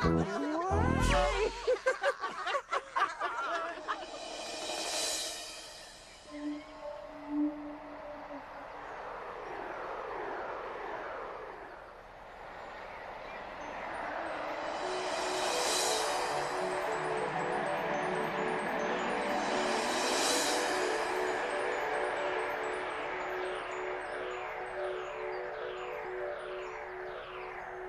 おおきい!